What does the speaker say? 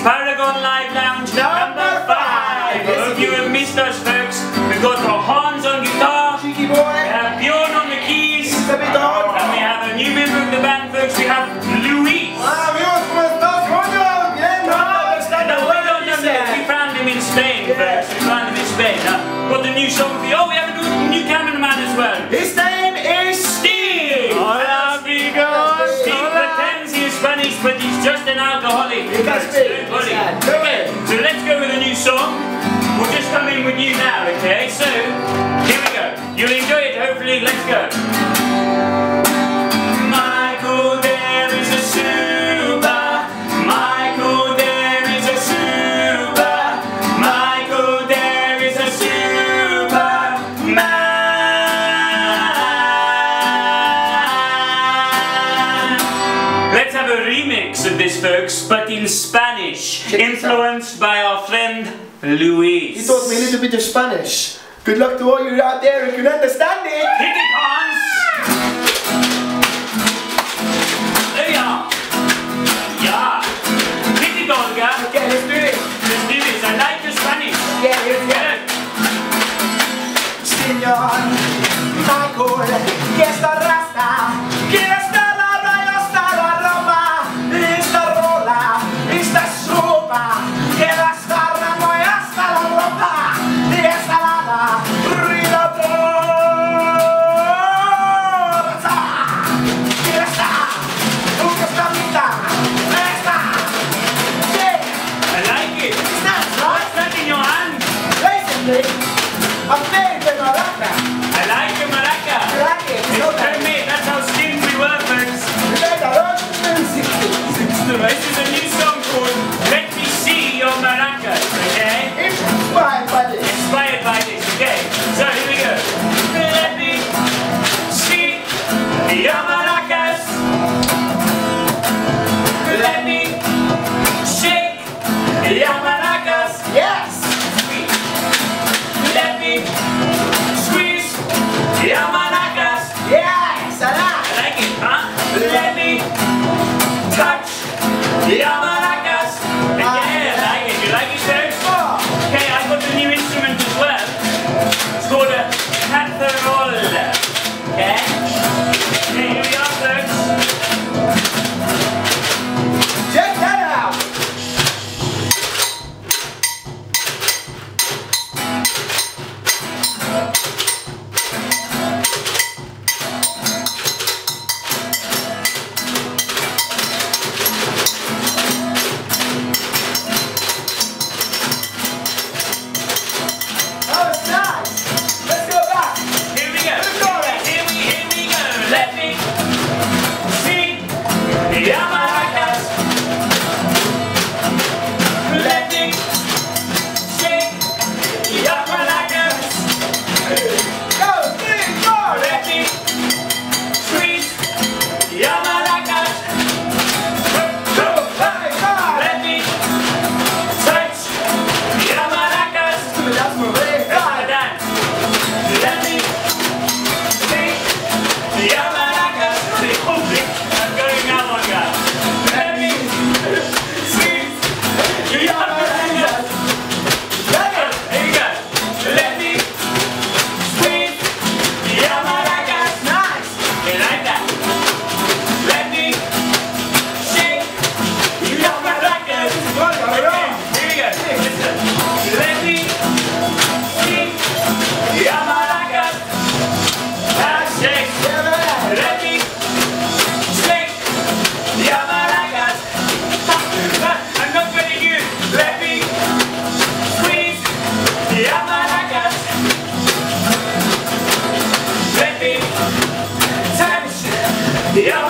Paragon Live Lounge number 5. Yes, if you have missed us, folks, we've got our Hans on guitar, Cheeky boy. we have Bjorn on the keys, and we have a new member of the band, folks, we have Luis. Ah, wow, we found him in Spain, folks. We found him in Spain. Got the new song for you. Oh, yeah. Spanish, but he's just an alcoholic. It must be. Okay, so let's go with a new song. We'll just come in with you now, okay? So, here we go. You'll enjoy it, hopefully. Let's go. folks, but in Spanish, Check influenced by our friend Luis. He taught me a little bit of Spanish. Good luck to all you out there who can understand it. Hit it, Hans! I'm married in Maraca. I like your Maraca. I like it? You Yeah. The